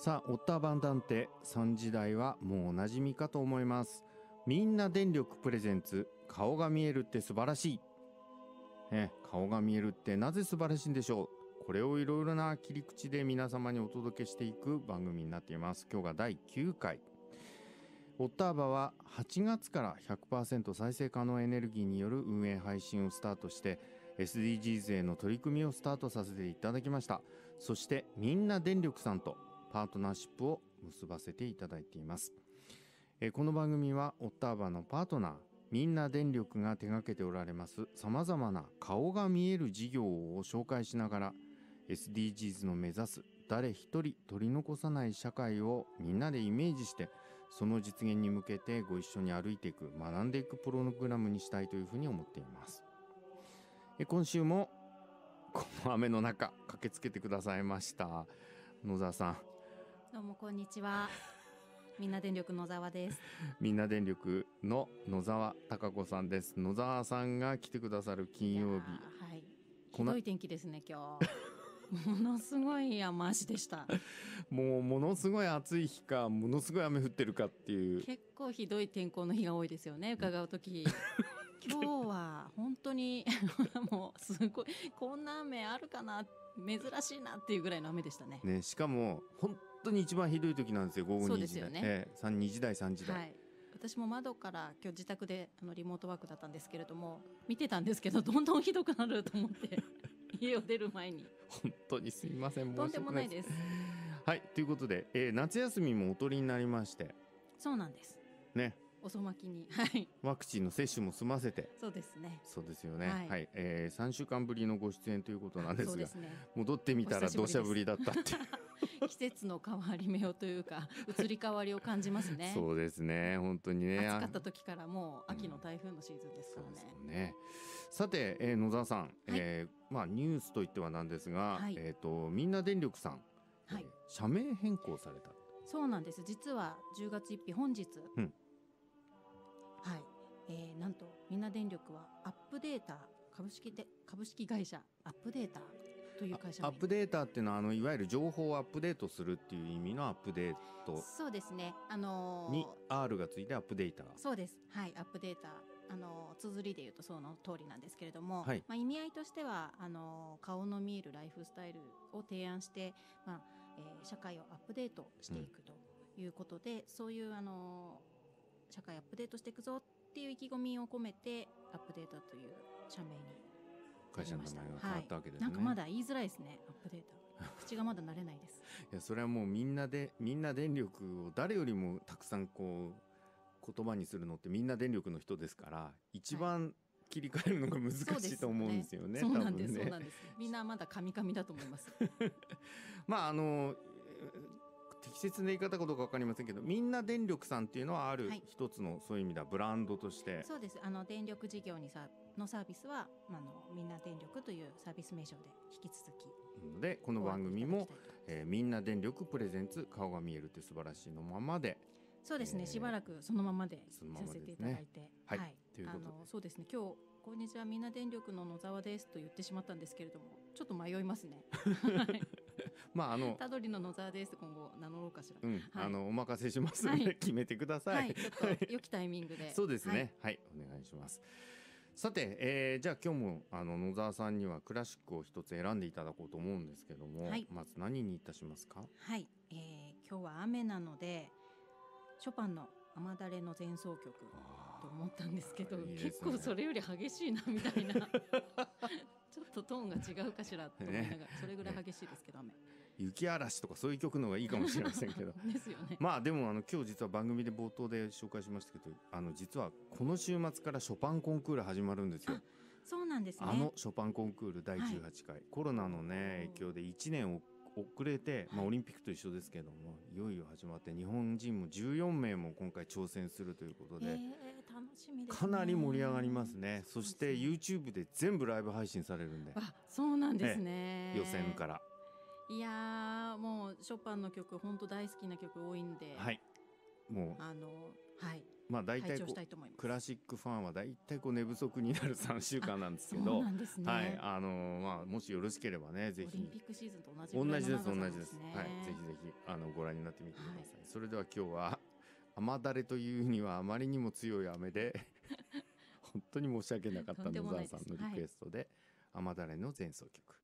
さあオッターバンダンテ3時台はもうおなじみかと思います。みんな電力プレゼンツ顔が見えるって素晴らしい。ね、顔が見えるってなぜ素晴らしいんでしょう。これをいろいろな切り口で皆様にお届けしていく番組になっています。今日が第9回。オッターバは8月から100%再生可能エネルギーによる運営配信をスタートして SDGs への取り組みをスタートさせていただきました。そしてみんな電力さんとパートナーシップを結ばせていただいています。えこの番組はオッターバのパートナーみんな電力が手掛けておられますさまざまな顔が見える事業を紹介しながら SDGs の目指す誰一人取り残さない社会をみんなでイメージしてその実現に向けてご一緒に歩いていく学んでいくプログラムにしたいというふうに思っています。え今週もこの雨の中駆けつけてくださいました。野沢さんどうもこんにちは。みんな電力野沢です。みんな電力の野沢貴子さんです野沢さんが来てくださる金曜日いやーはい。このひどい天気ですね今日。ものすごい雨足でした。もうものすごい暑い日かものすごい雨降ってるかっていう結構ひどい天候の日が多いですよね伺う時。今日は本当にもうすごいこんな雨あるかな珍しいなっていうぐらいの雨でしたね。ねしかも本当に一番ひどい時なんですよ午後2時でねええ三2時台3時台、はい。私も窓から今日自宅であのリモートワークだったんですけれども見てたんですけどどんどんひどくなると思って 家を出る前に本当にすいませんとんでもないすです。はいということで、えー夏休みもおとりになりましてそうなんです。ね遅まきに。はい。ワクチンの接種も済ませて。そうですね。そうですよね。は、はい。いえー、3週間ぶりのご出演ということなんですがね。戻ってみたら土砂降りだったっていう。季節の変わり目をというか移り変わりを感じますね。そうですね。本当にね。暑かった時からもう秋の台風のシーズンですからね。そうです。よね。さて、えー野沢さん、えーまあニュースといってはなんですが、はい。えっ、とみんな電力さん、はい。えー社名変更された。そうなんです。実は10月1日本日、うんはい、えーなんとみんな電力はアップデーター株式で株式会社アップデーターという会社名アップデータっていうのはあのいわゆる情報をアップデートするっていう意味のアップデートそうですね。あのーに R がついてアップデータ。そうです。はい、アップデータ。あの綴りで言うとその通りなんですけれども、はいまあ意味合いとしてはあの顔の見えるライフスタイルを提案して、まあえー社会をアップデートしていくということで、そういうあの社会アップデートしていくぞっていう意気込みを込めてアップデータという社名に会社の名前が変わったわけですね。なんかまだ言いづらいですね。アップデータ。口がまだ慣れないです。いやそれはもうみんなでみんな電力を誰よりもたくさんこう言葉にするのってみんな電力の人ですから一番切り替えるのが難しいと思うんですよね。そうなんです。ねそうなんです。みんなまだカミカミだと思います。まああのえー適切な言い方かどうかわかりませんけどみんな電力さんっていうのはあるはい。一つのそういう意味ではブランドとして、そうです。あの電力事業にさのサービスはあのみんな電力というサービス名称で引き続き。のでこの番組も、えーみんな電力プレゼンツ顔が見えるって素晴らしいのままでそうですね、えーしばらくそのままでさせていただいて、はい。というあことで。のそうですね。今日こんにちは。みんな電力の野沢ですと言ってしまったんですけれども、ちょっと迷いますね。まああの、たどりの野沢ですと今後名乗ろうかしら。うんはいあのお任せしますので、はい決めてくださ。はいい、ちょっと良きタイミングで。そうですね。はい、お願いします。さて、えーじゃあ今日もあの野沢さんにはクラシックを一つ選んでいただこうと思うんですけども、はいまず何にいたしますか？はい、えー今日は雨なのでショパンの雨だれの前奏曲と思ったんですけどね結構それより激しいなみたいな ちょっとトーンが違うかしらと思いながら、それぐらい激しいですけど雨雪嵐とかそういう曲の方がいいかもしれませんけど。ですよね。まあでもあの今日実は番組で冒頭で紹介しましたけどあの実はこの週末からショパンコンクール始まるんですよ。そうなんですね。あのショパンコンクール第18回、コロナのね影響で1年を遅れて、まあ、オリンピックと一緒ですけどもいよいよ始まって日本人も14名も今回挑戦するということで、えー楽しみです、ね。かなり盛り上がりますねそして YouTube で全部ライブ配信されるんであ、そうなんですね。予選から、いやーもうショパンの曲本当大好きな曲多いんで、はいもうあのはいまあ大体。クラシックファンは大体こう寝不足になる3週間なんですけど、ね。はい、あのまあもしよろしければね、ぜオリンひピックシーズンと同じ同ぐらいのじです同じです。ねはい、ぜひぜひあのご覧になってみてください。はいそれでは今日は雨だれというにはあまりにも強い雨で 本当に申し訳なかった野沢さんのリクエストで、雨だれの前奏曲。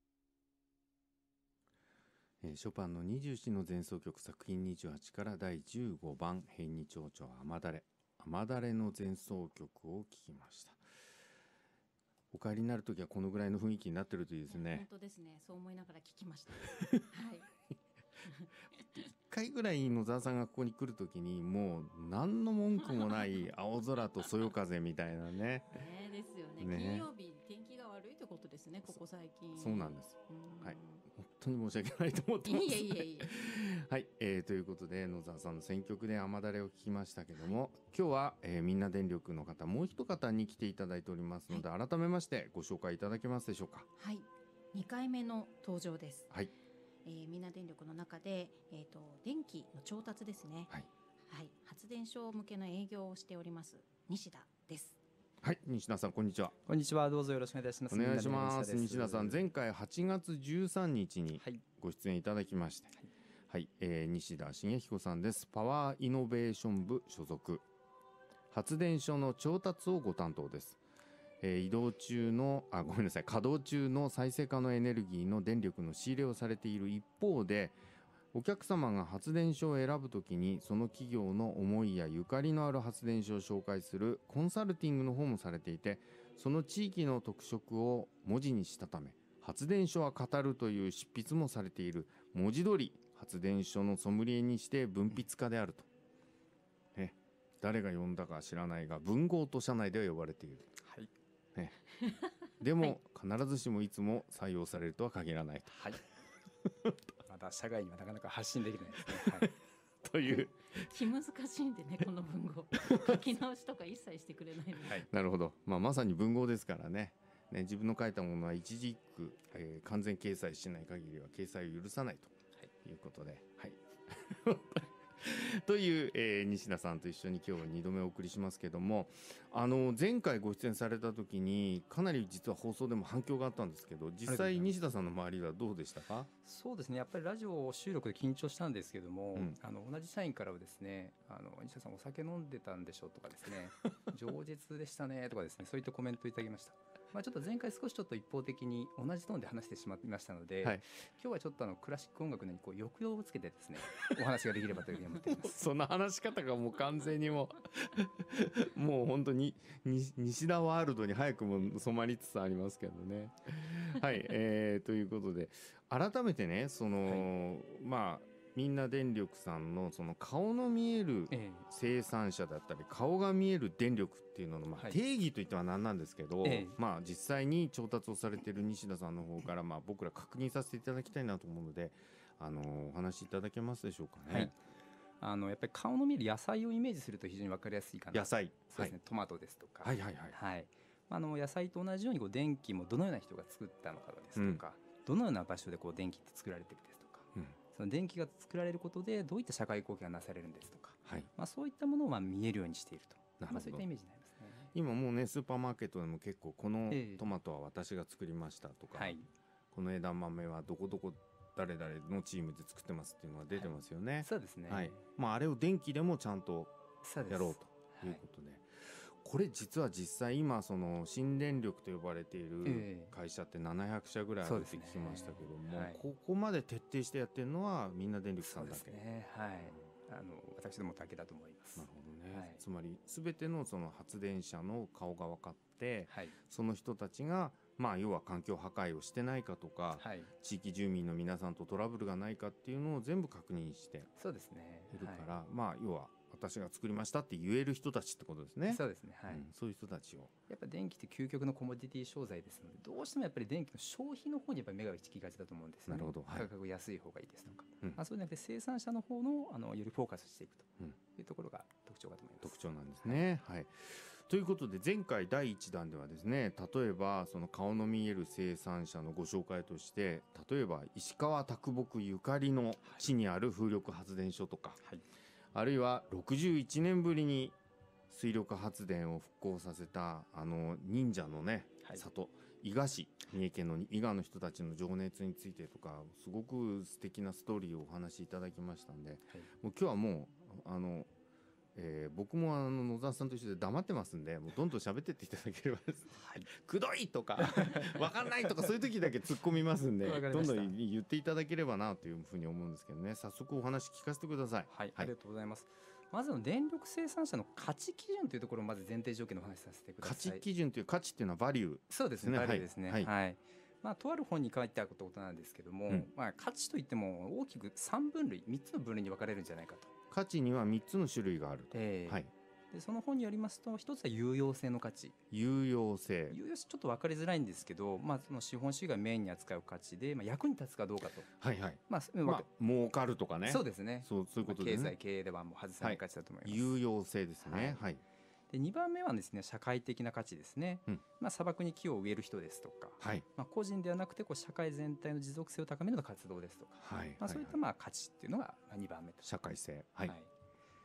えーショパンの24の前奏曲作品28から第15番変に蝶々雨だれ雨だれの前奏曲を聴きましたお帰りになる時はこのぐらいの雰囲気になってるといいですね本当ですね。そう思いながら聞きました。はい。一回ぐらい野沢さんがここに来る時にもう何の文句もない青空とそよ風みたいなねねですよねね金曜日天気が悪いってことですね。ここ最近。そうなんですうんはい本当に申し訳ないと思ってますいえいえいえ。はい、えーということで野沢さんの選曲で雨だれを聞きましたけども今日は、えーみんな電力の方もう一方に来ていただいておりますので、改めましてご紹介いただけますでしょうかはい。二回目の登場です。はいえー、みんな電力の中で、えっ、と電気の調達ですね。はい、はい。発電所向けの営業をしております西田です。はい西田さんこんにちは。こんにちは、どうぞよろしくお願いいたします。お願いします。西田さん前回8月13日にはい、ご出演いただきましてはい。はい、えー西田茂彦さんです。パワーイノベーション部所属。発電所の調達をご担当です、えー移動中のあごめんなさい。稼働中の再生可能エネルギーの電力の仕入れをされている一方でお客様が発電所を選ぶときにその企業の思いやゆかりのある発電所を紹介するコンサルティングの方もされていてその地域の特色を文字にしたため発電所は語るという執筆もされている文字通り発電所のソムリエにして文筆家であると、ね、誰が呼んだか知らないが文豪と社内では呼ばれている。はい、でも、必ずしもいつも採用されるとは限らないはい。まだ社外にはなかなか発信できないですね。はい、という。気難しいんでねこの文豪 書き直しとか一切してくれないので。はい、なるほど、まあ、まさに文豪ですからね。ね自分の書いたものは一字一句、えー完全掲載しない限りは掲載を許さないということで、はい、という、えー西田さんと一緒に今日は2度目お送りしますけどもあの前回ご出演された時にかなり実は放送でも反響があったんですけど実際西田さんの周りはどうでしたか？そうですね。やっぱりラジオ収録で緊張したんですけども、うんあの同じ社員からはですね、あの西田さんお酒飲んでたんでしょうとかですね、饒舌でしたねとかですね、そういったコメントをいただきました。まあちょっと前回少しちょっと一方的に同じトーンで話してしまいましたので、はい今日はちょっとあのクラシック音楽にこう抑揚をつけてですね、お話ができればというふうに思っています。その話し方がもう完全にもう もう本当にに西田ワールドに早くも染まりつつありますけどね。はい、えーということで改めてねその、まあみんな電力さんのその顔の見えるえ生産者だったり顔が見える電力っていうのの定義といっては何なんですけど、ええ。まあ実際に調達をされている西田さんの方からまあ僕ら確認させていただきたいなと思うのであのお話しいただけますでしょうかね。はい。あのやっぱり顔の見える野菜をイメージすると非常に分かりやすいかな。野菜。そうですね、トマトですとか、はいはいはい。はい。あの野菜と同じようにこう電気もどのような人が作ったのかですとか、どのような場所でこう電気って作られてるですとかうんその電気が作られることでどういった社会貢献がなされるんですとか、はい。まあ、そういったものをまあ見えるようにしていると。なるほど。まあ。今もうねスーパーマーケットでも結構このええ。トマトは私が作りましたとか、はい、この枝豆はどこどこ誰々のチームで作ってますっていうのが出てますよね。そうですね、はい、まああれを電気でもちゃんとやろうということで、これ実は実際今その新電力と呼ばれているええ。会社って700社ぐらいあるって聞きましたけども、はい。ここまで徹底してやってるのはみんな電力さんでだけ。すね。はい。あの私どもだけだと思います。なるほどね、はい。つまり全てのその発電車の顔が分かってはい。その人たちがまあ要は環境破壊をしてないかとか、はい。地域住民の皆さんとトラブルがないかっていうのを全部確認してそうですね。いるから、はまあ要は私が作りましたって言える人たちってことですね。そうですねはい、うんそういう人たちを。やっぱ電気って究極のコモディティ商材ですのでどうしてもやっぱり電気の消費の方にやっぱり目が行きがちだと思うんですねなるほどはい価格安い方がいいですとか、うんまあ、そうじゃなくて生産者の方のあのよりフォーカスしていくとうんいうところが特徴かと思います。特徴なんですね。はい。ということで前回第1弾ではですね例えばその顔の見える生産者のご紹介として例えば石川啄木ゆかりの地にある風力発電所とか、はいあるいは61年ぶりに水力発電を復興させたあの忍者のね、はい。里伊賀市三重県の伊賀の人たちの情熱についてとかすごく素敵なストーリーをお話しいただきましたんではい。もう今日はもうあの、えー僕もあの野沢さんと一緒で黙ってますんでもうどんどん喋ってっていただければですはいくどいとか わかんないとかそういう時だけ突っ込みますんでどんどん言っていただければなというふうに思うんですけどね早速お話聞かせてください。はい、ありがとうございます。まずの電力生産者の価値基準というところをまず前提条件のお話しさせてくだ価さい。値基準という価値っていうのはバリューそうですね、バリューですね。ははいい。まあ、とある本に書いてあることなんですけども、うんまあ、価値といっても大きく3分類、3つの分類に分かれるんじゃないかと。価値には3つの種類があると、えーはい、でその本によりますと、一つは有用性の価値。有用性。有用性ちょっと分かりづらいんですけど、まあ、その資本主義がメインに扱う価値で、まあ、役に立つかどうかと。はいはい、まあ、まあ儲かるとかね。そうですね。そうそういうこと経済、経営ではもう外せない価値だと思います。有用性ですね。はい、で2番目はですね社会的な価値ですね、うん。まあ、砂漠に木を植える人ですとか、はい。まあ、個人ではなくてこう社会全体の持続性を高めるような活動ですとか、はい。まあ、そういったまあ価値っていうのが2番目と、社会性。はい、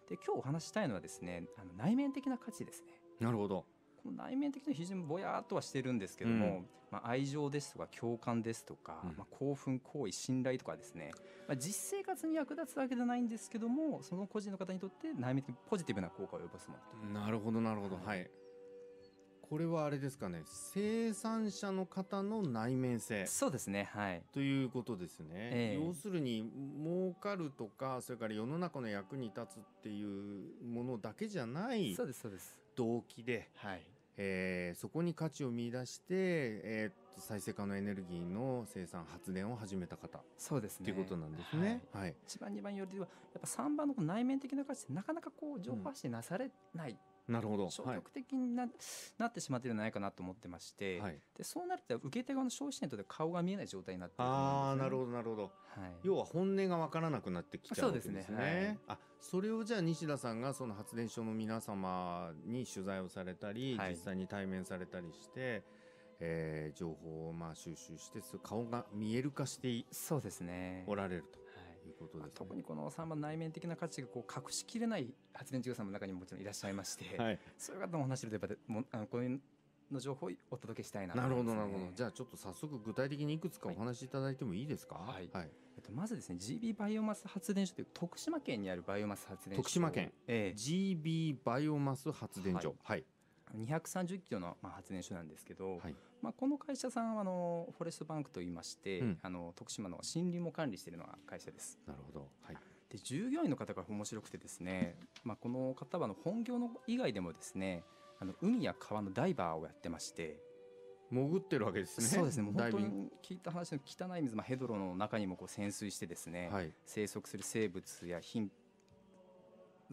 で今日お話ししたいのはですねあの内面的な価値ですね。なるほど内面的には非常にぼやーっとはしてるんですけども、うん。まあ、愛情ですとか共感ですとか、うん。まあ、興奮好意信頼とかですね、まあ、実生活に役立つわけじゃないんですけどもその個人の方にとって内面的にポジティブな効果を及ぼすものとなるほどなるほど。はいはい。これはあれですかね。生産者の方の内面性。そうですねはい。ということですね、ええ。要するに儲かるとかそれから世の中の役に立つっていうものだけじゃないそうですそうです。動機で、はいえーそこに価値を見出して、えーっと再生可能エネルギーの生産発電を始めた方。そうですね。っていうことなんですね。はい、1番2番よりはやっぱ3番の内面的な価値ってなかなかこう情報発信なされない、なるほど。はい消極的にな,、なってしまっているんじゃないかなと思ってまして、はい、でそうなると受け手側の消費者にとって顔が見えない状態になっているとああなるほど、どなるほど。はい、要は本音がわからなくなってきちゃうわけですね。そねはい。あそれをじゃあ西田さんがその発電所の皆様に取材をされたり、はい。実際に対面されたりして、えー情報をまあ収集してそう顔が見える化してそうですね。おられると。はいいうことですね。特にこの3番内面的な価値がこう隠しきれない発電事業者の中にももちろんいらっしゃいまして、はい、そういう方のお話してるとやっぱもうあのこの辺の情報をお届けしたいなとなるほどなるほど。じゃあちょっと早速具体的にいくつかお話しいただいてもいいですか？はいはい、えっと、まずですね GB バイオマス発電所という徳島県にあるバイオマス発電所徳島県え GB バイオマス発電所。はい。え230キロの、まあ、発電所なんですけど、はい。まあ、この会社さんはあのフォレストバンクといいまして、うんあの徳島の森林も管理しているのが会社ですなるほど。はい。で従業員の方が面白くてですね、まあ、この方はあの本業の以外でもですねあの海や川のダイバーをやってまして、潜ってるわけですね。そうですねもう。本当に聞いた話の汚い水、まあ、ヘドロの中にもこう潜水してですね、はい。生息する生物や頻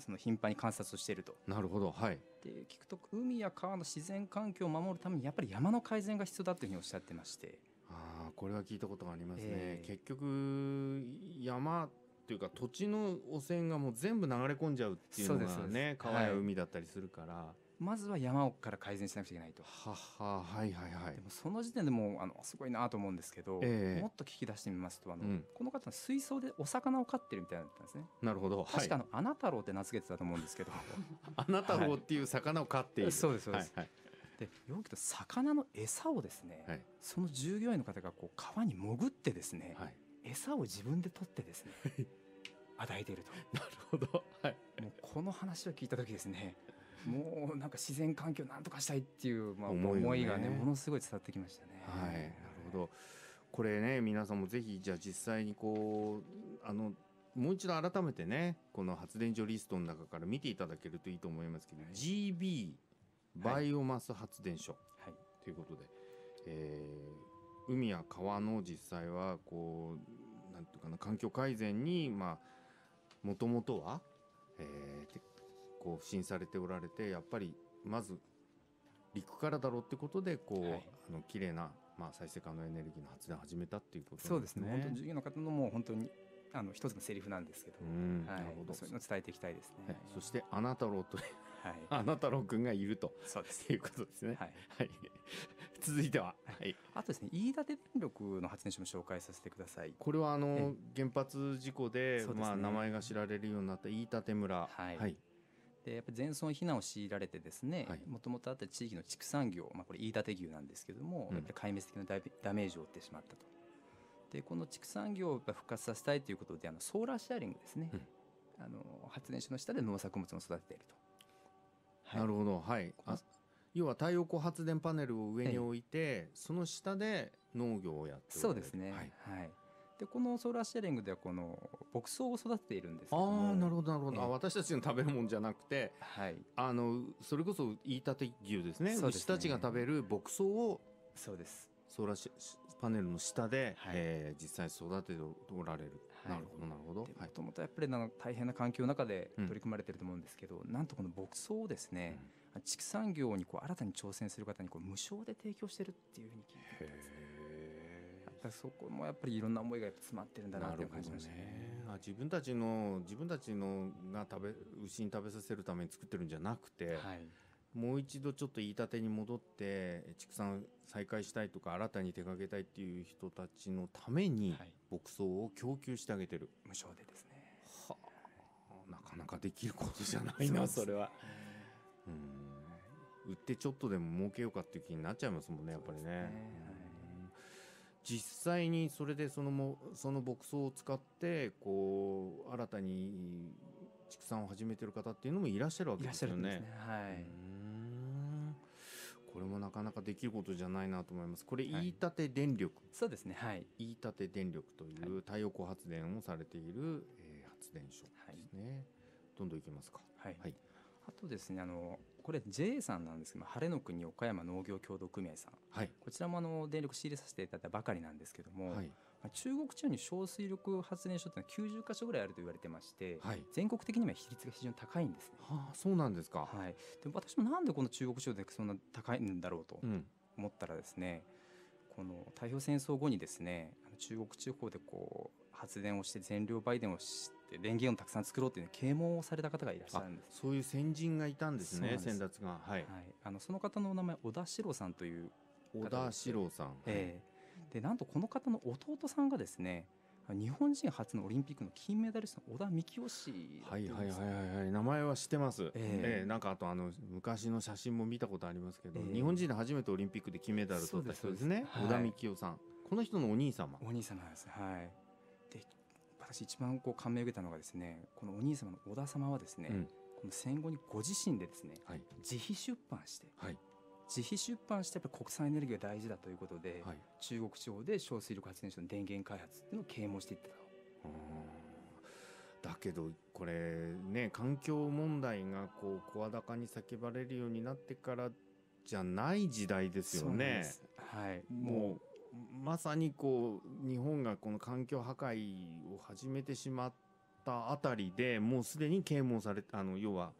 その頻繁に観察しているとなるほど。はい。で聞くと海や川の自然環境を守るためにやっぱり山の改善が必要だというふうにおっしゃってましてああ、これは聞いたことがありますね。ええ結局山っていうか土地の汚染がもう全部流れ込んじゃうっていうのがね川やはい海だったりするから、まずは山から改善しなくちゃいけないと。はははいはいはい。でもその時点でもうあのすごいなと思うんですけど、ええ。もっと聞き出してみますとあの、うん。この方は水槽でお魚を飼ってるみたいだったんですね。なるほど。はい。確かあの、アナ太郎って名付けてたと思うんですけど。あなたろうっていう魚を飼っている、そうですそうです、はいでよくと魚の餌をですね、はい。その従業員の方がこう川に潜ってですね、はい、はい、餌を自分で取ってですね与えている なるほど。はい。ともうこの話を聞いた時ですねもうなんか自然環境なんとかしたいっていう、まあ、思いをねねものすごい伝わってきましたね。はい、なるほど。これね、皆さんもぜひ、じゃあ実際にこう、あの、もう一度改めてね、この発電所リストの中から見ていただけるといいと思いますけど、GB バイオマス発電所はいということで、えー海や川の実際は、こう、なんていうかな、環境改善に、まあ、もともとは、えーてこう、不信されておられて、やっぱり、まず、陸からだろうってことでこう、はいあの綺麗なまあ再生可能エネルギーの発電を始めたっていうことそうですね本当にね。従業員の方のもう本当にあの一つのセリフなんですけど、うん、はいなるほど。そういうのを伝えていきたいですね。はいそしてあなたろうとはい、あなたろうくんがいるとそうですいうことですね。はい、はい。続いては、はい。あとですね飯舘電力の発電所も紹介させてください。これはあのえ原発事故でまあ名前が知られるようになった飯舘村。はいはい。でやっぱり全村避難を強いられてですねはい。もともとあった地域の畜産業、まあ、これ飯舘牛なんですけども、うん。やっぱり壊滅的なダメダメージを負ってしまったと。でこの畜産業をやっぱ復活させたいということであのソーラーシェアリングですね、うん。あの発電所の下で農作物を育てていると。はい。なるほど。はい。あ要は太陽光発電パネルを上に置いて、その下で農業をやってそうですね。ははいい。でこのソーラーシェアリングではこの牧草を育てているんですけあなるほどなるほど、ええ。あ私たちの食べるもんじゃなくてはい。あのそれこそ飯舘牛ですね。ですね。牛たちが食べる牧草をそうです。ソーラーシパネルの下で、はい。えー実際育てておられる、はい。なるほどなるほど、はい。もともとやっぱりな大変な環境の中でうん。取り組まれてると思うんですけど、なんとこの牧草をですね、畜産業にこう新たに挑戦する方にこう無償で提供してるっていうふうに聞いてへやっぱりそこもやっぱりいろんな思いが詰まってるんだなっていう感じましたね。あ自分たちの自分たちのが食べ牛に食べさせるために作ってるんじゃなくて、はい、もう一度ちょっと言いたてに戻って畜産再開したいとか新たに手掛けたいっていう人たちのためにはい、牧草を供給してあげてる、無償でですね。はあなかなかできることじゃないなそれは。うん売ってちょっとでも儲けようかっていう気になっちゃいますもんねやっぱりね。実際にそれでそのもその牧草を使ってこう新たに畜産を始めてる方っていうのもいらっしゃるわけですよねしゃるんですね。。はい。うんこれもなかなかできることじゃないなと思います。これ、はい飯舘電力、そうですね。はい。飯舘電力という太陽光発電をされている、えー発電所ですね。どんどんいきますか。はい。はいあとですね、あのこれ JA さんなんですけど、晴れの国岡山農業協同組合さん。はい。こちらもあの電力仕入れさせていただいたばかりなんですけども、はい。まあ中国地方に小水力発電所っていうのは90箇所ぐらいあると言われてまして、はい。全国的には比率が非常に高いんですね。はあ、そうなんですか。はい、で私もなんでこの中国地方でそんな高いんだろうとうん。思ったらですね、この太平洋戦争後にですね中国地方でこう発電をして全量売電をして電源をたくさん作ろうという啓蒙をされた方がいらっしゃあるんです。そういう先人がいたんですね。先達が。はい。はい、あのその方のお名前小田史郎さんという、小田史郎さん。ええ。でなんとこの方の弟さんがですね日本人初のオリンピックの金メダリストの小田幹雄氏だはいはいはいはいはい。名前は知ってます、ええ。えなんかあとあの昔の写真も見たことありますけど、ええ。日本人で初めてオリンピックで金メダル取った人ですね。そうですそうです。小田幹雄さん、この人のお兄様。お兄様です。ねはい。で私一番こう感銘を受けたのがですねこのお兄様の小田様はですね、うん。この戦後にご自身でですねはい。自費出版してはい。自費出版してやっぱり国産エネルギーが大事だということで、はい。中国地方で小水力発電所の電源開発っていうのを啓蒙していったとうんだけどこれね環境問題がこう声高に叫ばれるようになってからじゃない時代ですよね。はい。もうまさにこう日本がこの環境破壊を始めてしまったあたりでもうすでに啓蒙されあの要は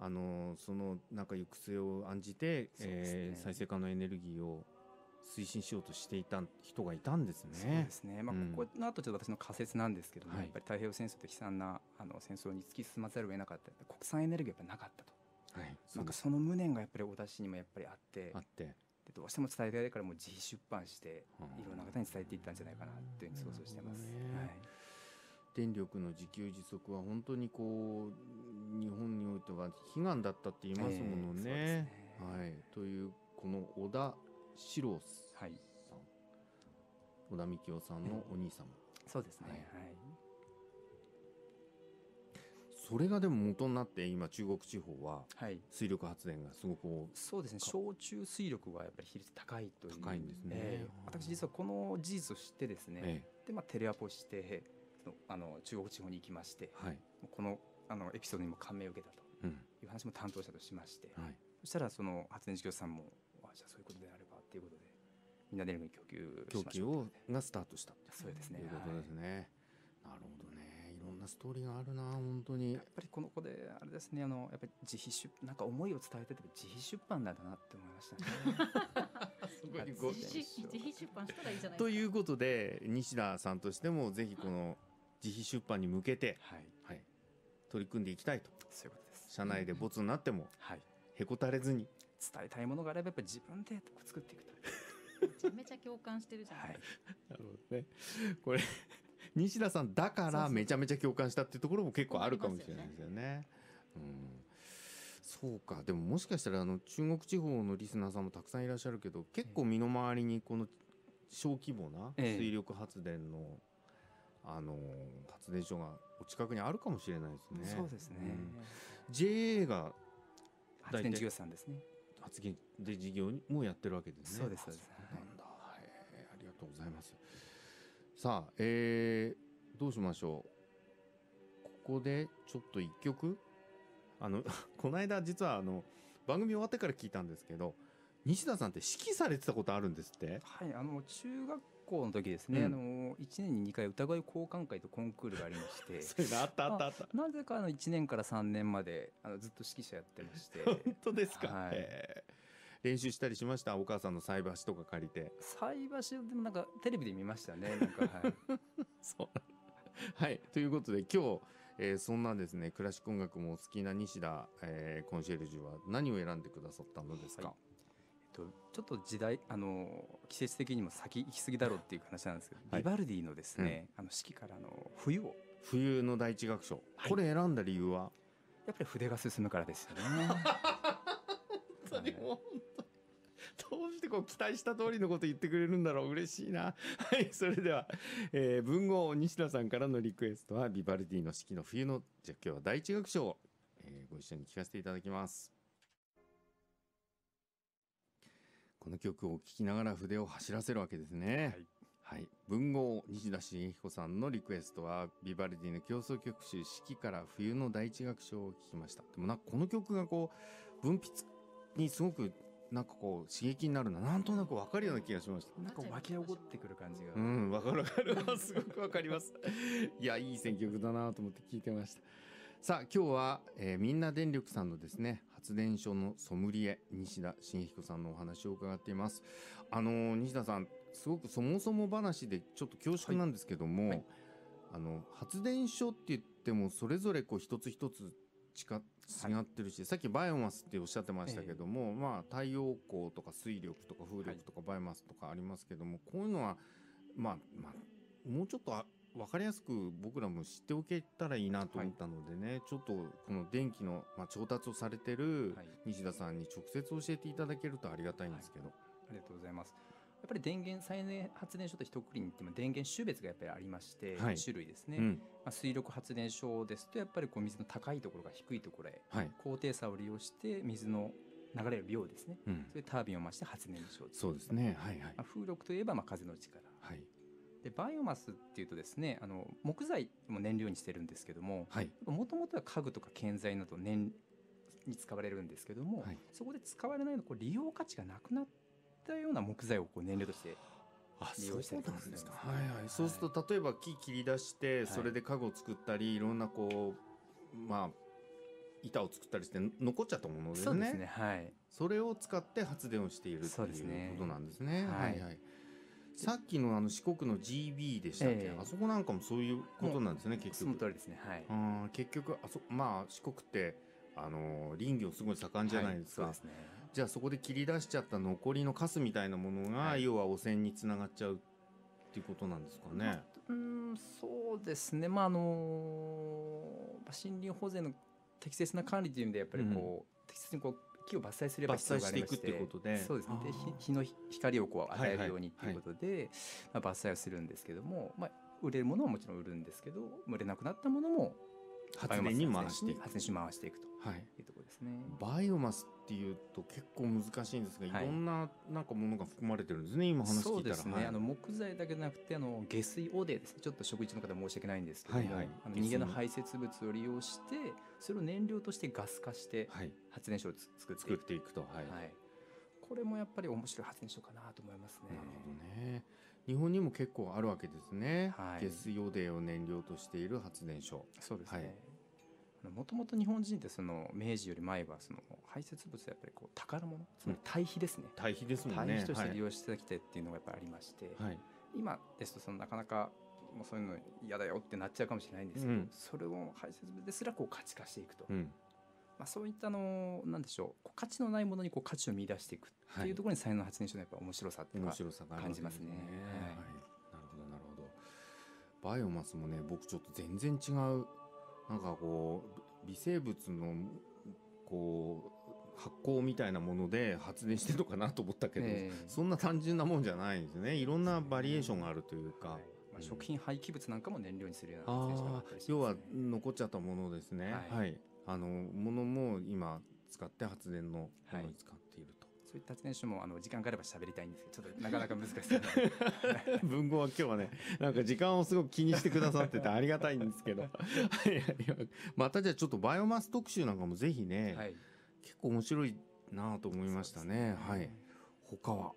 あのそのなんか行く末を案じて、ね。えー再生可能エネルギーを推進しようとしていた人がいたんですそうねで。すね、まあうん。ここの後ちょっと私の仮説なんですけども、はい。やっぱり太平洋戦争と悲惨なあの戦争に突き進まざるを得なかった国産エネルギーがやっぱりなかったとはい、なんかその無念がやっぱりお出しにもやっぱりあって。あって、でどうしても伝えたいからもう自費出版してうん。いろんな方に伝えていったんじゃないかなというふうに想像してます。はい。電力の自給自足は本当にこう日本においては悲願だったって言いますものね。ええそうですね。はい、というこの小田史郎さん、はい、小田幹雄さんのお兄様、そうですね。はい。はい。それがでも元になって今中国地方ははい。水力発電がすごく多そうですね。小中水力がやっぱり比率高いという。高いんですねええ私実はこの事実を知ってですね。えでまあテレアポしてあの中国地方に行きまして、えはい、このあのエピソードにも感銘を受けたとうんいう話も担当者としまして、はい、そしたらその発電事業者さんもあじゃあそういうことであればっていうことでみんなでエネルギー供給し供給をがスタートしたそうですねということですね。なるほどなストーリーがあるな本当に。やっ。ぱりこの子であれですねあのやっぱり自費出なんか思いを伝えてて自費出版なんだなって思いましたね。すごいご自費出版したらいいじゃないですか。ということで西田さんとしてもぜひこの自費出版に向けて、はい、はい、取り組んでいきたいと。そういうことです。社内でボツになってもはい、へこたれずに。伝えたいものがあればやっぱり自分で作っていくと。めちゃめちゃ共感してるじゃないはい、なるほどね。これ西田さんだからめちゃめちゃ共感したっていうところも結構あるかもしれないですよね。うん。そうか。でももしかしたらあの中国地方のリスナーさんもたくさんいらっしゃるけど結構身の回りにこの小規模なええ。水力発電の、あの発電所がお近くにあるかもしれないですね。そうですね、うん。JA が発電事業者さんですね。発電で事業もやってるわけですね。そうですそうです。あなんだ、へえありがとうございます。さあ、えー、どうしましょう。ここでちょっと一曲？あの この間実はあの番組終わってから聞いたんですけど西田さんって指揮されてたことあるんですって？はいあの中学校の時ですね、うん。あの1年に2回歌声交換会とコンクールがありまして。そういうのあったあったあった。なぜかあの1年から3年まであのずっと指揮者やってまして。本当ですか、はい。へー練習したりしました？お母さんの菜箸とか借りて。菜箸でもなんかテレビで見ましたね。なんかはい。そう。はい。ということで今日、えーそんなですね、クラシック音楽もお好きな西田、えーコンシェルジュは何を選んでくださったのですか、はい。えっとちょっと時代あの季節的にも先行き過ぎだろうっていう話なんですけど、はい。ビバルディのですね、あの四季からの冬を。冬の第一楽章。はい。これ選んだ理由は？やっぱり筆が進むからですよね。本当にも。う本当どうしてこう期待した通りのこと言ってくれるんだろう。嬉しいな。はいそれでは、えー文豪西田さんからのリクエストはビバルディの四季の冬のじゃあ今日は第一楽章を、えーご一緒に聴かせていただきます。この曲を聴きながら筆を走らせるわけですね。はい、文豪西田茂彦さんのリクエストはビバルディの競争曲集四季から冬の第一楽章を聴きました。でもなこの曲がこう分泌にすごくなんかこう刺激になるななんとなくわかるような気がしました。なんか湧き起こってくる感じが。うんわかる。わかるすごくわかります。いやいい選曲だなと思って聞いてました。さあ今日は、えーみんな電力さんのですね発電所のソムリエ西田茂彦さんのお話を伺っています。あのー西田さんすごくそもそも話でちょっと恐縮なんですけども、はい。あの発電所って言ってもそれぞれこう一つ一つ違違ってるし、さっきバイオマスっておっしゃってましたけども、まあ太陽光とか水力とか風力とかバイオマスとかありますけども、こういうのはまあまあもうちょっとあ分かりやすく僕らも知っておけたらいいなと思ったのでね、ちょっとこの電気の、まあ、調達をされてるはい。西田さんに直接教えていただけるとありがたいんですけど、ありがとうございます。やっぱり電源再燃発電所と一括りに言っても電源種別がやっぱりありまして、はい。種類ですね、うん。まあ、水力発電所ですとやっぱりこう水の高いところが低いところへはい、高低差を利用して水の流れる量ですね。うん。それでタービンを回して発電所をそうですね。はいはい。まあ、風力といえばまあ風の力。はい。でバイオマスっていうとですねあの木材も燃料にしてるんですけどもはい。もともとは家具とか建材など燃に使われるんですけども、はい。そこで使われないのこう利用価値がなくなったような木材をこう燃料としてあ利用しるんですね。はいはい。そうすると例えば木切り出して、い。それで家具を作ったり、いろんなこうまあ板を作ったりして残っちゃったものですね。そうですね。はい。それを使って発電をしているっていうねことなんですね。はいはい。はい。さっきのあの四国の GB でしたっけ、ええ。あそこなんかもそういうことなんですね結その局。通りですね。はい。あー結局あそまあ四国ってあの林業すごい盛んじゃないですか。はいそうですねじゃあそこで切り出しちゃった残りのカスみたいなものが、はい。要は汚染につながっちゃうっていうことなんですかね。うーんそうですね。まああのまあ森林保全の適切な管理という意味でやっぱりこう、適切にこう木を伐採すれば必要がありまして。伐採していくっていうことで。そうですね。で日の光をこう与えはいはいるようにっていうことで、まあ、伐採をするんですけども、まあ、売れるものはもちろん売るんですけど売れなくなったものも発電に回していく。発電し回していくとはい。いうところですね。バイオマスっていうと結構難しいんですが、はいい、ろんななんかものが含まれてるんですね。今話聞いたら。そうですね、はいあの木材だけでなくてあの下水汚泥ですねちょっと食一の方申し訳ないんですけども、はいはいあの人間の排泄物を利用してそれを燃料としてガス化してはい。発電所をつ作っていく作っていくと。はい。はい、これもやっぱり面白い発電所かなと思いますね。なるほどね。日本にも結構あるわけですね。はい下水汚泥を燃料としている発電所。そうですはいね。もともと日本人ってその明治より前はその排泄物はやっぱりこう宝物つまり堆肥ですね、堆肥ですもんね。堆肥としてはい。利用してきてっていうのがやっぱりありまして、はい。今ですとそのなかなかもうそういうの嫌だよってなっちゃうかもしれないんですけど、うん。それを排泄物ですらこう価値化していくと、うん。まあ、そういったあのなんでしょうこう価値のないものにこう価値を見出していくっていうところに才能発電所のやっぱ面白さっていうの面が白さがある感じますね。わけですはい。なるほどなるほど。バイオマスもね僕ちょっと全然違うなんかこう微生物のこう発酵みたいなもので発電してるのかなと思ったけど、ええ。そんな単純なもんじゃないんですね。いろんなバリエーションがあるというか、はいまあ、食品廃棄物なんかも燃料にするようなあ発電所があたね。要は残っちゃったものですね。は、はい。いあのものも今使って発電のものに使っていると、そういった発電所もあの時間があれば喋りたいんですけどちょっとなかなか難しい 文豪は今日はねなんか時間をすごく気にしてくださっててありがたいんですけど。またじゃあちょっとバイオマス特集なんかもぜひね、はい。結構面白いなと思いましたね。はい。他は？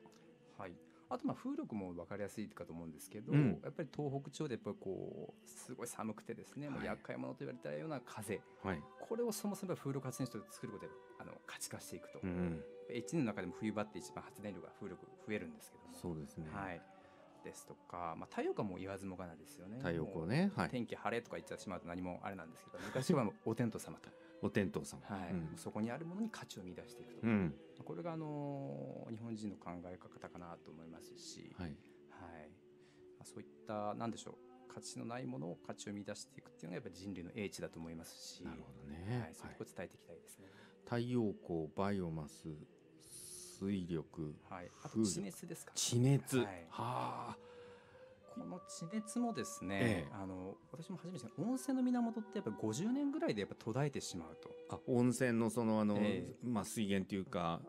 はい、あとまあ風力も分かりやすいかと思うんですけど、うん。やっぱり東北地方でやっぱりこうすごい寒くてですね、もうはい。厄介者と言われたような風。はい、これをそもそも風力発電所で作ることであの価値化していくと、うん、1年の中でも冬場って一番発電量が風力増えるんですけどもそうですね、はい、ですとか、まあ、太陽光も言わずもがなですよね。太陽光ね。はい。天気晴れとか言ってしまうと何もあれなんですけど昔はお天道様と、お天道さんはい。うん。そこにあるものに価値を見出していくと、うん。これがあの日本人の考え方かなと思いますし、はい。はい。まあ、そういったなんでしょう。価値のないものを価値を見出していくっていうのがやっぱり人類の英知だと思いますし。なるほどね、はい、そういうとこ伝えていきたいですね。太陽光バイオマス水力はい、あと地熱ですか。地熱。ははいあ。この地熱もですね、ええ。あの私も初めて温泉の源ってやっぱり50年ぐらいでやっぱ途絶えてしまうと。あ温泉のそのあの、えまあ水源というか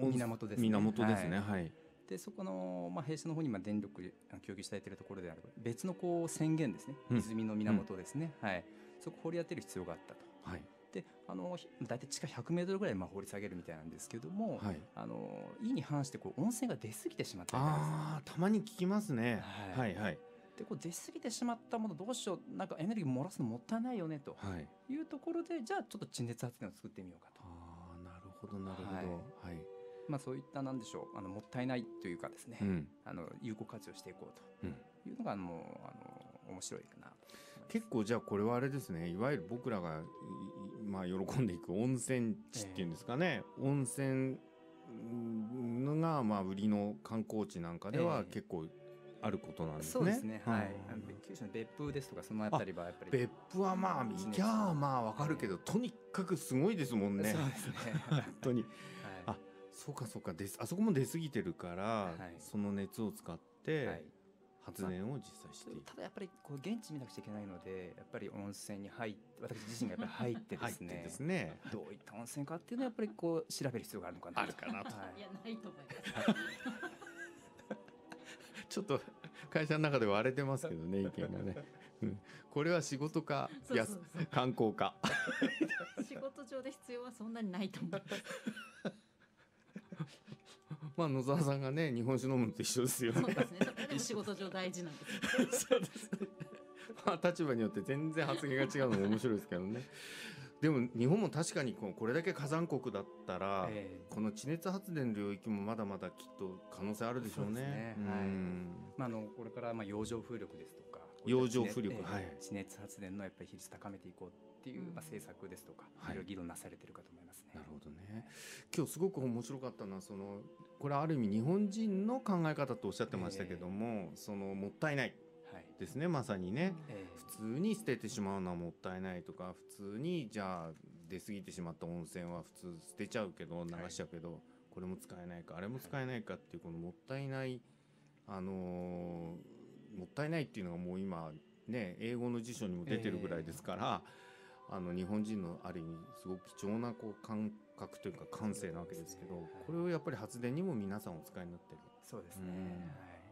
温源ですね。源ですね。はい、でそこの、まあ、弊社の方に今電力供給されているところであれば別のこう宣言ですね。うん。泉の源ですね、はい、そこ掘り当てる必要があったと。はいであのひ大体地下100メートルぐらいまあ掘り下げるみたいなんですけども、はい。あの意に反してこう温泉が出過ぎてしまったみたいなんですねああたまに聞きますね、は、はいいはい。でこう出過ぎてしまったものどうしようなんかエネルギー漏らすのもったいないよねとはい。いうところでじゃあちょっと地熱発電を作ってみようかと、ああなるほどなるほど。はい。はい、まあ、そういったなんでしょうあのもったいないというかですね、うん。あの有効活用していこううん。というのがもうあの面白いかな結構じゃあこれはあれですね。いわゆる僕らがまあ喜んでいく温泉地っていうんですかね、温泉のがまあ売りの観光地なんかではええ。結構あることなんですね。そうですね、はい、九州の別府ですとかそのあたりはやっぱり別府はまあ地熱いやあまあわかるけどとにかくすごいですもんね。そうですね。本当に。はい。あそうかそうか。ですあそこも出過ぎてるから、はい。その熱を使っはてい発電を実際している、ただやっぱりこう現地見なくちゃいけないのでやっぱり温泉に入って私自身がやっぱり入ってですね。ですね。どういった温泉かっていうのはやっぱりこう調べる必要があるのかなあるかなと。はい。いやないと思います。ちょっと会社の中で割れてますけどね 意見がね、うん、これは仕事かやすそうそう。そう観光か。仕事上で必要はそんなにないと思います。まあ野沢さんがね日本酒飲むのと一緒ですよね。そうですね。仕事上大事なんです。そうです。ねまあ立場によって全然発言が違うのも面白いですけどね。でも日本も確かにこうこれだけ火山国だったら、ええ。この地熱発電の領域もまだまだきっと可能性あるでしょうね。そうですね。うん。はい。まあ、あのこれからまあ洋上風力ですとか洋上風力。はい地熱発電のやっぱり比率高めていこうっていう、うん。まあ、政策ですとか、はい。い、ろいろ議論なされてるかと思いますね。なるほどね。今日すごく面白かったのはそのこれはある意味日本人の考え方とおっしゃってましたけども、そのもったいない。はい。ですねまさにね。え普通に捨ててしまうのはもったいないとか普通にじゃあ出過ぎてしまった温泉は普通捨てちゃうけど流しちゃうけど、これも使えないかあれも使えないかっていうこのもったいないあのーもったいないっていうのがもう今ね英語の辞書にも出てるぐらいですから、あの日本人のある意味すごく貴重なこう感覚というか感性なわけですけど、はい。これをやっぱり発電にも皆さんお使いになってる。そうですね、うん。はい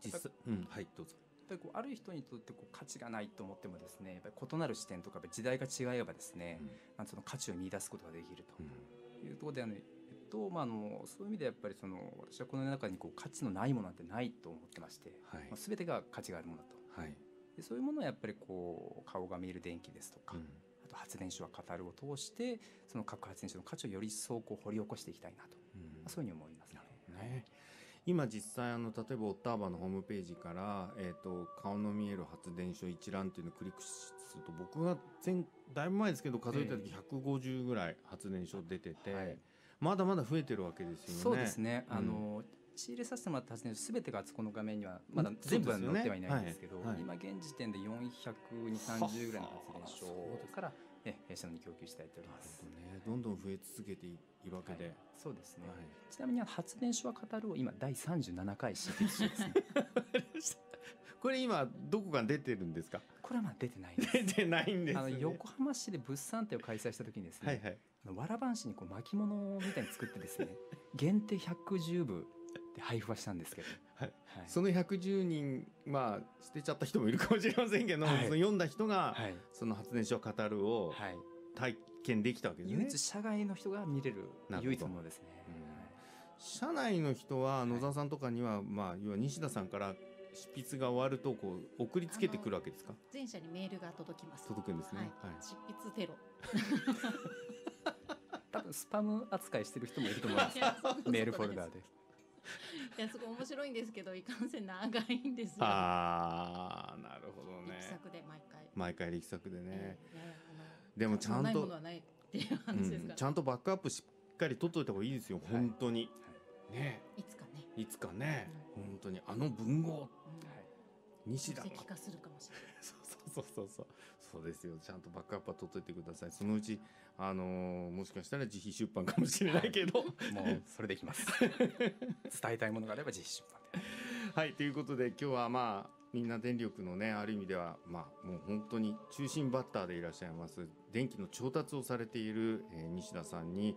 実際。うん。はいどうぞ。やっぱりこうある人にとってこう価値がないと思ってもですねやっぱり異なる視点とか時代が違えばですね、まあ、その価値を見出すことができると。うん。いうところであの、えっとまあ、あのそういう意味でやっぱりその私はこの世の中にこう価値のないものなんてないと思ってまして、はい。まあ、全てが価値があるものだと。はい、でそういうものをやっぱりこう顔が見える電気ですとか、うんあと発電所は語るを通してその各発電所の価値をより一層こう掘り起こしていきたいなと、うん。まあそういうふうに思いますね。ね、今実際あの例えばオッターバのホームページから、えー、と顔の見える発電所一覧っていうのをクリックすると僕が前だいぶ前ですけど数えた時150ぐらい発電所出てて、はい。まだまだ増えてるわけですよね。そうですね、うん。あの仕入れさせてもらった発電所すべてがこの画面にはまだうん全部は載ってはいないんですけど、はい。はい。今現時点で420、30ぐらいの発電所か。らえ弊社のに供給していただいております。ね。どんどん増え続けているわけで、はい。そうですね、はい。ちなみに発電所は語るを今第37回執筆中ですね。これ今どこかに出てるんですか？これはまあ出てないです。出てないんです、ね、あの横浜市で物産展を開催した時にですね、はいはい。わらばん市にこう巻物みたいに作ってですね限定110部で配布はしたんですけど、はい。はい。その110人まあ捨てちゃった人もいるかもしれませんけど、はい。その読んだ人が、はい。その発電所を語るをはい、体験できたわけですね、唯一社外の人が見れる唯一のものですね、うん。はい社内の人は野沢さんとかには、まあ要は西田さんから執筆が終わるとこう送りつけてくるわけですか？全社にメールが届きます。届くんですね。はい。はい。執筆テロ。多分スパム扱いしてる人もいると思います。メールフォルダーでいやすごい面白いんですけどいかんせん長いんですよ。ああなるほどね。力作で毎回。毎回力作でね、ええいやいやあのでもちゃんとちゃんとバックアップしっかり取っといた方がいいですよ、はい本当にね。いつかね。いつかね、本当にあの文豪。うん。西田。の書籍化するかもしれない。そうそうそうそうそうですよ。ちゃんとバックアップは取っといてください。そのうちあのーもしかしたら自費出版かもしれないけど。もうそれでいきます。伝えたいものがあれば自費出版で。はいということで今日はまあみんな電力のねある意味ではまあもう本当に中心バッターでいらっしゃいます。電気の調達をされている、えー西田さんに、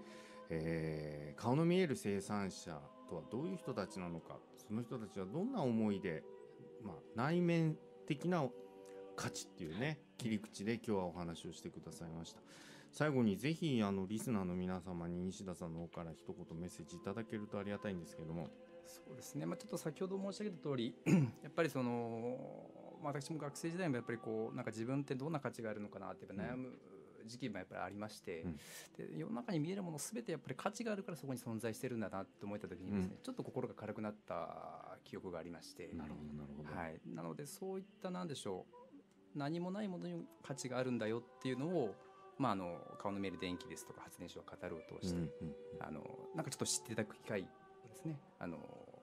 えー顔の見える生産者とはどういう人たちなのか。その人たちはどんな思いで、まあ、内面的な価値っていうね切り口で今日はお話をしてくださいました。最後にぜひあのリスナーの皆様に西田さんの方から一言メッセージいただけるとありがたいんですけども。そうですね、まあ、ちょっと先ほど申し上げた通りやっぱりその、まあ私も学生時代もやっぱりこうなんか自分ってどんな価値があるのかなって悩む時期もやっぱりありまして、うん。で世の中に見えるもの全てやっぱり価値があるからそこに存在してるんだなって思った時にですね、うん。ちょっと心が軽くなった記憶がありまして、なるほどなるほど、はい、なのでそういったなんでしょう何もないものに価値があるんだよっていうのを、まあ、あの顔の見える電気ですとか発電所を語るを通して、うんうんあのなんかちょっと知っていただく機会をですね。あの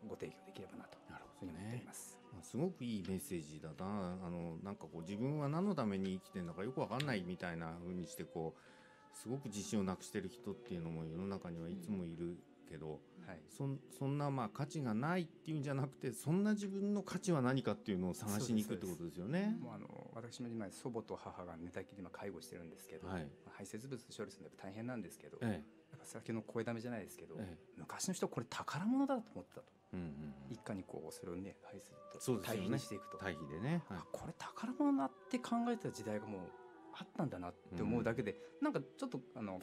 ご提供できればなと。なるそういます。まあすごくいいメッセージだな。あのなんかこう自分は何のために生きてるのかよくわかんないみたいな風にしてこうすごく自信をなくしてる人っていうのも世の中にはいつもいるけど、はい。そんそんなまあ価値がないっていうんじゃなくてそんな自分の価値は何かっていうのを探しに行くってことですよね。もうあの私も今祖母と母が寝たきり今介護してるんですけど、はい。排泄物処理するの大変なんですけど、えなんか先の声だめじゃないですけど、ええ。昔の人これ宝物だと思ってたと。えうんうん。一家にこうそれをね排出とそうですよね。対比にしていくと、対比でね、はい。あこれ宝物だって考えてた時代がもうあったんだなって思うだけで、なんかちょっとあのうん、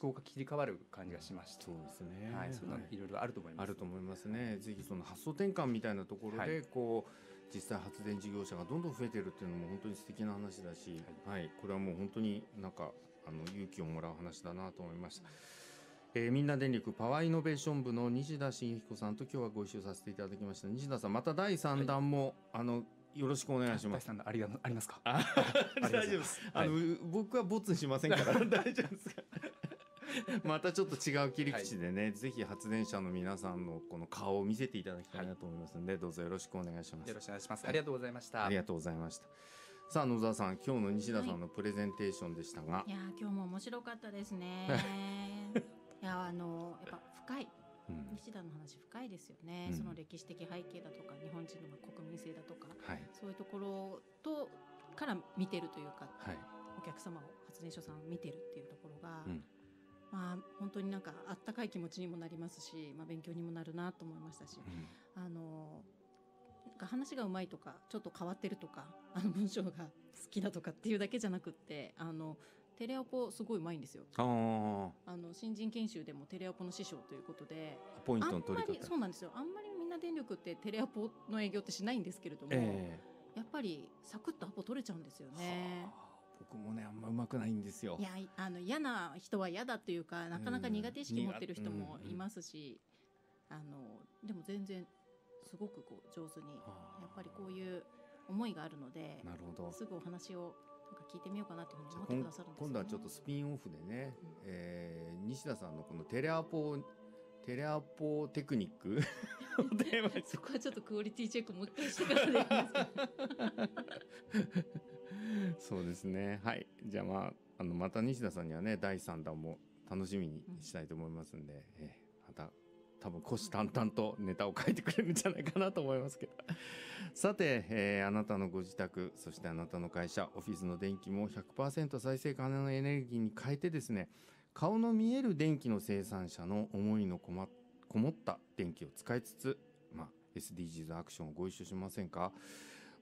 思考が切り替わる感じがしました。そうですね、はい、そういうのいろいろあると思います。あると思いますね。ぜひその発想転換みたいなところで、はいこう実際発電事業者がどんどん増えてるっていうのも本当に素敵な話だし、はい、これはもう本当になんかあの勇気をもらう話だなと思いました。えーみんな電力パワーイノベーション部の西田慎彦さんと今日はご一緒させていただきました。西田さんまた第三弾も、あのよろしくお願いします。ありがありますか？大丈夫ざいますあの、僕はボツしませんから 大丈夫ですか？またちょっと違う切り口でね、ぜひ発電者の皆さんのこの顔を見せていただきたいなと思いますので、どうぞよろしくお願いします。よろしくお願いします。ありがとうございました。ありがとうございました。さあ野沢さん今日の西田さんのプレゼンテーションでしたが、いやー今日も面白かったですね。いやあのやっぱ深い。うん。西田の話深いですよね。うん。その歴史的背景だとか日本人のまあ国民性だとかはい。そういうところとから見てるというかはい。お客様を発電所さんを見てるっていうところが、うんまあ本当になんかあったかい気持ちにもなりますし、まあ勉強にもなるなと思いましたし、あのなんか話がうまいとかちょっと変わってるとかあの文章が好きだとかっていうだけじゃなくってあのテレアポすごいうまいんですよ。あああの新人研修でもテレアポの師匠ということでポイントあんまりの取り方そうなんですよ。あんまりみんな電力ってテレアポの営業ってしないんですけれども、えやっぱりサクッとアポ取れちゃうんですよえね。はあ僕もねあんまうまくないんですよ。いやいあの嫌な人は嫌だというかなかなか苦手意識持ってる人もうんいますし、あのでも全然すごくこう上手にやはあっぱりこういう思いがあるのでなるほど。すぐお話をなんか聞いてみようかなというふうに思ってくださるんですよ、ね、今度はちょっとスピンオフでね、うん。えー西田さんのこのテレアポテレアポテクニック そこはちょっとクオリティチェックもう一回してからでいいんです そうですね。はい。じゃあまああのまた西田さんにはね第3弾も楽しみにしたいと思いますんで、えまた多分虎視眈々とネタを書いてくれるんじゃないかなと思いますけど。さて、えーあなたのご自宅そしてあなたの会社オフィスの電気も100%再生可能なエネルギーに変えてですね顔の見える電気の生産者の思いのこまこもった電気を使いつつ、まあ、SDGs アクションをご一緒しませんか？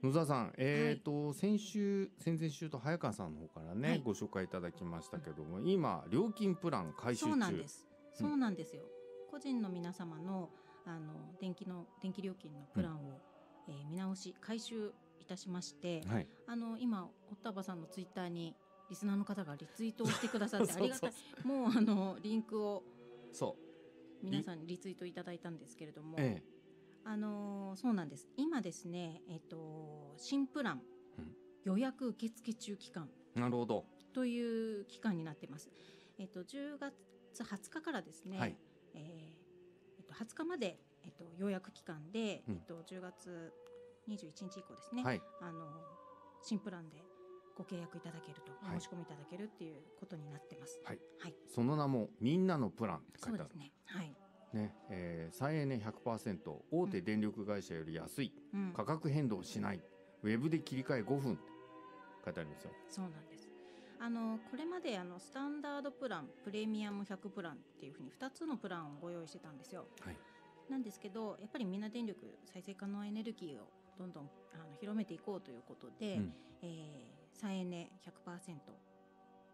野沢さん、えーと先週先々週と早川さんの方からね、はい。ご紹介いただきましたけども今料金プラン回収中。そうなんです。うん。そうなんですよ。個人の皆様のあの電気の電気料金のプランを、えー見直し回収いたしまして、はい。あの今おったばさんのツイッターにリスナーの方がリツイートをしてくださって ありがたい。もうあのリンクをそう。皆さんにリツイートいただいたんですけれども、えあのーそうなんです。今ですね、えっ、と新プラン、うん予約受付中期間えなるほどという期間になっています。えっ、と10月20日からですね、はいえーえっと20日までえっ、と予約期間で、うんえっと10月21日以降ですね、はいあの新プランでご契約いただけると、はいお申し込みいただけるっていうことになってます。はいはい、その名もみんなのプランって書いうてあるそですね。はい。ねえー再エネ100%大手電力会社より安い、うん、価格変動しないウェブで切り替え5分って書いてあるんですよ。そうなんです。あのこれまであのスタンダードプラン、プレミアム100プランっていうふうに2つのプランをご用意してたんですよ。はい。なんですけど、やっぱりみんな電力再生可能エネルギーをどんどんあの広めていこうということで、うん。えー再エネ100%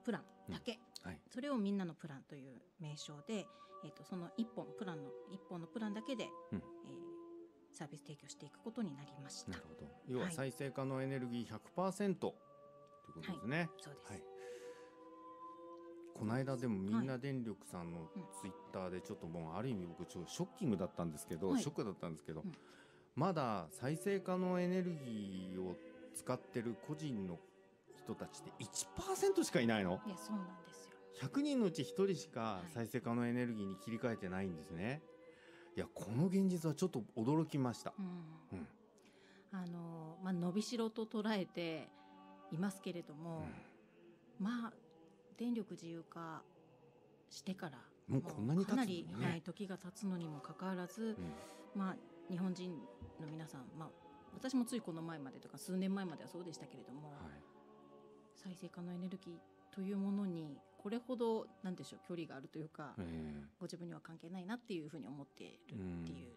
プランだけ、はい。それをみんなのプランという名称で、えー、とその1本プランの1本のプランだけで、うん。えーサービス提供していくことになりました。なるほど。要ははい。再生可能エネルギー100%ということですね、そうです。はい。この間でもみんな電力さんのうんツイッターでちょっともうある意味僕ちょっとショッキングだったんですけど、はい。ショックだったんですけど、うん。まだ再生可能エネルギーを使ってる個人の人たちって1%しかいないの？いやそうなんです。よ。100人のうち1人しかはい。再生可能エネルギーに切り替えてないんですね。いやこの現実はちょっと驚きました。うん。うん。あのまあ、伸びしろと捉えていますけれども、まあ電力自由化してからもうこんなにかなり、はい、時が経つのにもかかわらず、うん。まあ、日本人の皆さん、まあ、私もついこの前までとか数年前まではそうでしたけれども、はい。再生可能エネルギーというものにこれほどなんでしょう距離があるというか、えご自分には関係ないなっていうふうに思っているっていう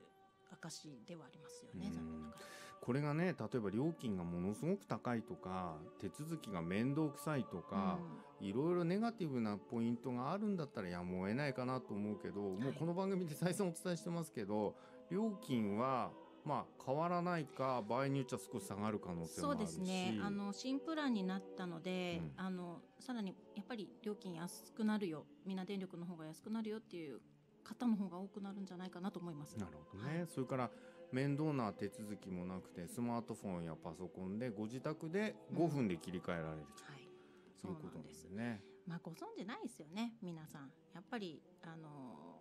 証ではありますよね、うん。残念ながら。これがね例えば料金がものすごく高いとか手続きが面倒くさいとか、いろいろネガティブなポイントがあるんだったらやむを得ないかなと思うけど、もうこの番組で再三お伝えしてますけど料金はまあ変わらないか場合によっちゃ少し下がる可能性もそうあるし。ですね。あの新プランになったので、うん。あのさらにやっぱり料金安くなるよ。みんな電力の方が安くなるよっていう方の方が多くなるんじゃないかなと思います。なるほどね、それから面倒な手続きもなくてスマートフォンやパソコンでご自宅で5分で切り替えられるはい、とそいううことです。ね。まあご存知ないですよね皆さん。やっぱりあの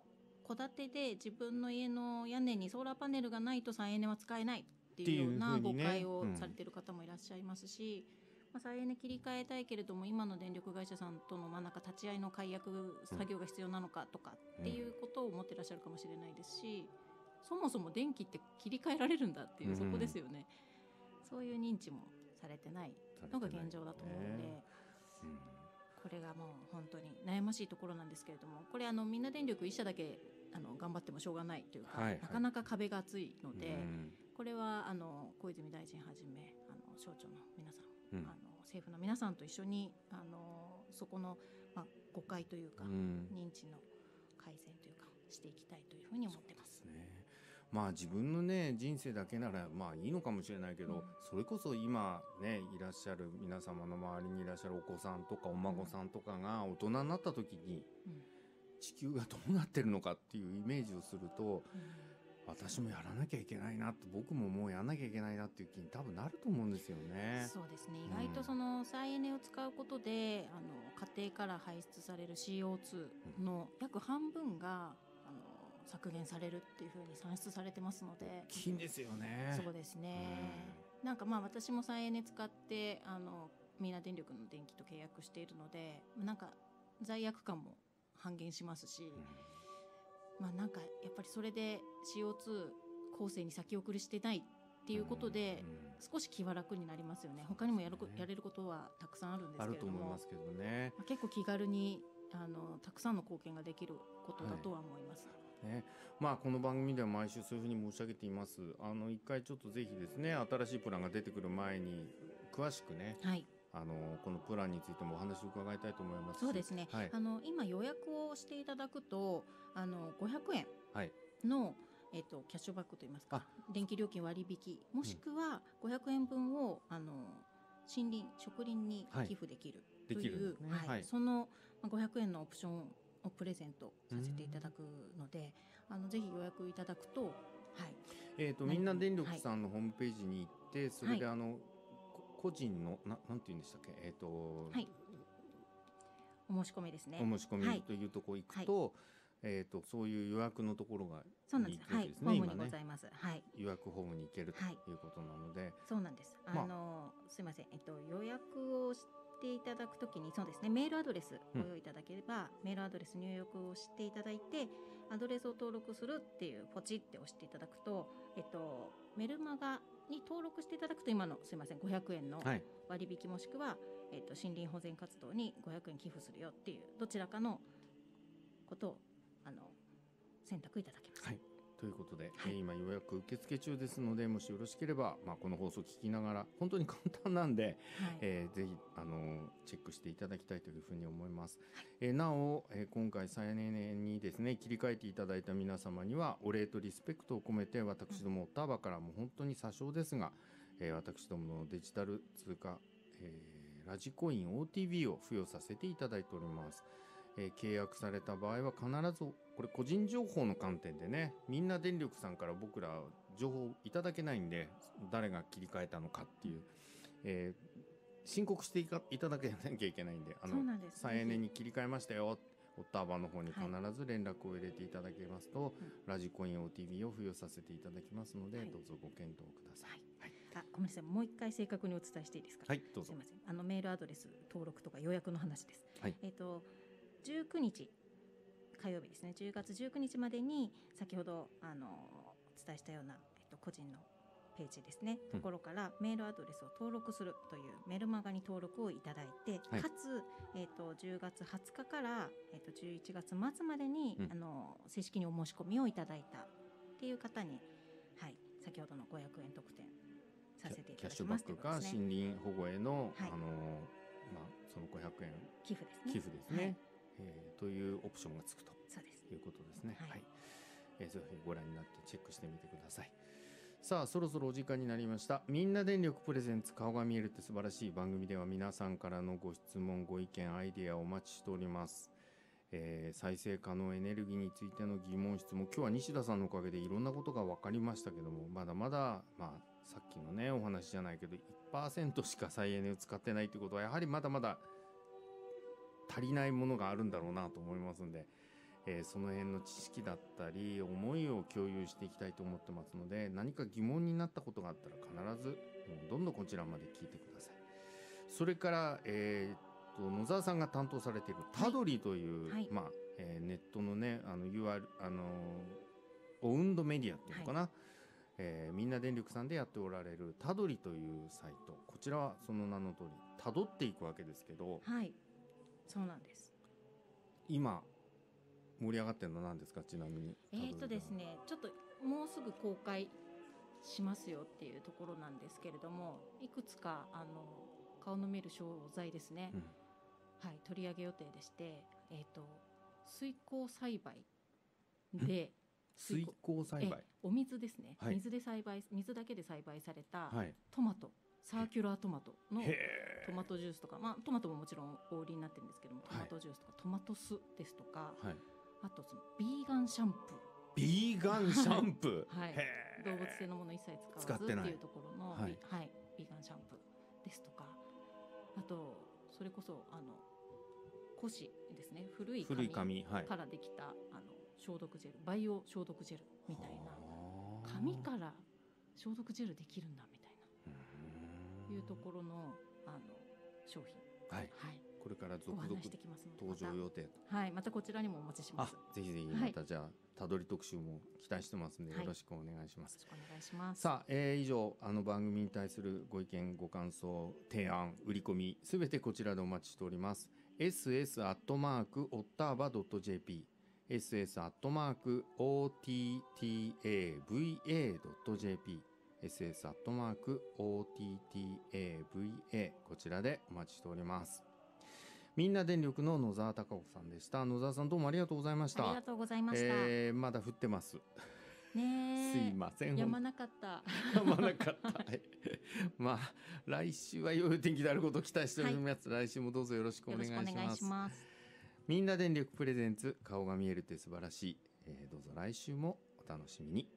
戸建てで自分の家の屋根にソーラーパネルがないと再エネは使えないっていうような誤解をうんされてる方もいらっしゃいますし、まあ、再エネ切り替えたいけれども今の電力会社さんとのまあなんか立ち会いの解約作業が必要なのかとかっていうことを思ってらっしゃるかもしれないですし、そもそも電気って切り替えられるんだっていうそこですよね。そういう認知もされてないのが現状だと思うので。ねうんこれがもう本当に悩ましいところなんですけれどもこれあのみんな電力一社だけあの頑張ってもしょうがないというか、はいはい。なかなか壁が厚いので、うん。これはあの小泉大臣はじめあの省庁の皆さん、うん。あの政府の皆さんと一緒にあのそこの、まあ、誤解というか、うん。認知の改善というかしていきたいというふうに思ってます。ね。まあ自分のね人生だけならまあいいのかもしれないけど、うん。それこそ今ねいらっしゃる皆様の周りにいらっしゃるお子さんとかお孫さんとかが大人になった時にうん地球がどうなってるのかっていうイメージをするとうん。私もやらなきゃいけないなって僕ももうやらなきゃいけないなっていう気に多分なると思うんですよね。そうですね。うん。意外とその再エネを使うことで、あの家庭から排出される CO2 の約半分があの削減されるっていうふうに算出されてますので、金ですよね。そうですね、なんかまあ私も再エネ使ってあのみんな電力の電気と契約しているのでなんか罪悪感も半減しますし、まあなんかやっぱりそれで CO2 構成に先送りしてないっていうことで、少し気は楽になりますよね。他にもやるね。やれることはたくさんあるんですけれども。思いますけどね。まあ結構気軽にあのたくさんの貢献ができることだとは思います。ね、まあこの番組では毎週そういうふうに申し上げています。あの一回ちょっとぜひですね、新しいプランが出てくる前に詳しくね、はい、あのこのプランについてもお話を伺いたいと思います。し。そうですね。はい。あの今予約をしていただくとあの500円はい。の、えっとキャッシュバックといいますか、電気料金割引もしくは500円分をあの森林植林にはい。寄付できるでという。そのまあ500円のオプションをプレゼントさせていただくので、あのぜひ予約いただくと、はい、えっ、とみんな電力さんのホームページに行って、それであの、こ個人のななんて言うんでしたっけ、えっ、と、はいお申し込みですね。お申し込はいみというところ行くと、えっ、とそういう予約のところがそうなんです。はい。ホームにございます。はい。予約ホームに行けるとはいいうことなので、そうなんです。あまあの、すいません。えっと予約をしていただくときにそうですね。メールアドレスうんご用意いただければ、メールアドレス入力をしていただいて、アドレスを登録するっていうポチって押していただくと、えっとメルマガに登録していただくと今のすいません500円のはい割引もしくは、えっと森林保全活動に500円寄付するよっていうどちらかのことをあの選択いただけます。はいということで、はいえー今予約受付中ですのでもしよろしければ、まあ、この放送を聞きながら本当に簡単なんで、はい。えーぜひ、あのーチェックしていただきたいというふうに思います。えーなお、えー今回再年にですね切り替えていただいた皆様にはお礼とリスペクトを込めて私どもオッターバからも本当に詐称ですが、えー私どものデジタル通貨、えーラジコイン OTV を付与させていただいております。えー契約された場合は必ずこれ個人情報の観点でねみんな電力さんから僕ら情報いただけないんで誰が切り替えたのかっていう、えー申告していただけなきゃいけないんであの。再エネに切り替えましたよオッターバの方に必はいず連絡を入れていただけますと、うんラジコイン OTV を付与させていただきますので、はいどうぞご検討ください。はい、あ、ごめんなさい。もう一回正確にお伝えしていいですか？はい、どうぞすみ。ません。あのメールアドレス登録とか予約の話です。はいえっ、と19日火曜日ですね。10月19日までに先ほどあのお伝えしたようなえっ、と個人のページですね。うん。ところからメールアドレスを登録するというメルマガに登録をいただいて、はい。かつえっ、と10月20日からえっ、と11月末までに、うん。あの正式にお申し込みをいただいたっていう方に、はい、先ほどの500円特典させていキャッシュただきますバックかということですね。森林保護への、はい。あのまあその500円寄付ですね。寄付ですね、はいえーというオプションがつくと。いうことですね。ははいい。えーぜひご覧になってチェックしてみてください。さあそろそろお時間になりましたみんな電力プレゼンツ顔が見えるって素晴らしい番組では皆さんからのご質問ご意見アイデアをお待ちしております、えー再生可能エネルギーについての疑問質問今日は西田さんのおかげでいろんなことが分かりましたけどもまだまだまあさっきのねお話じゃないけど1%しか再エネを使ってないってことはやはりまだまだ足りないものがあるんだろうなと思いますんで、えーその辺の知識だったり思いを共有していきたいと思ってますので何か疑問になったことがあったら必ずもうどんどんこちらまで聞いてください。それから、えーっと野沢さんが担当されているタドリという、はい。まあえーネットのねあの UR あのーオウンドメディアっていうのかな、えーみんな電力さんでやっておられるタドリというサイト。こちらはその名の通りたどっていくわけですけどはい。そうなんです。今盛り上がってるのは何ですか？ちなみに。えーとですね、ちょっともうすぐ公開しますよっていうところなんですけれども、いくつかあの顔の見える商材ですね、うん。はい取り上げ予定でして、えっ、と水耕栽培で水耕栽培？えお水ですね、はい。水で栽培水だけで栽培されたはい。トマト、サーキュラートマトのへトマトジュースとか、まあ、トマトももちろんお売りになってるんですけどもトはい。マトジュースとか、トマト酢ですとかはい。あとそのビーガンシャンプビーガンシャンプはい。動物性のもの一切使わずっていうところのはい。ビはい、ビーガンシャンプーですとかあとそれこそあの古紙ですね。古い古い紙はい。からできたあの消毒ジェルバイオ消毒ジェルみたいな。紙から消毒ジェルできるんだみたいうところのあの商品、はい。はい、これから続々登場予定と。またはい、またこちらにもお持ちしまあす。よぜひぜひはい。またじゃあたどり特集も期待してますんではい。よろしくお願いします。ろしくお願いします。さあ、えー以上あの番組に対するご意見ご感想提案売り込みすべてこちらでお待ちしております。ss アットマークオッターバ .jp アットマーク ottava.jp ss アットマーク ottava こちらでお待ちしておりますみんな電力の野沢貴子さんでした野沢さんどうもありがとうございましたありがとうございました。えーまだ降ってますねえ すいませんやまなかった。やまなかった。は いまあ、来週は良い天気であることを期待しております。来週もどうぞよろしくおよ願いしますろしくお願いし。ます。みんな電力プレゼンツ、顔が見えるって素晴らしい。えーどうぞ来週もお楽しみに。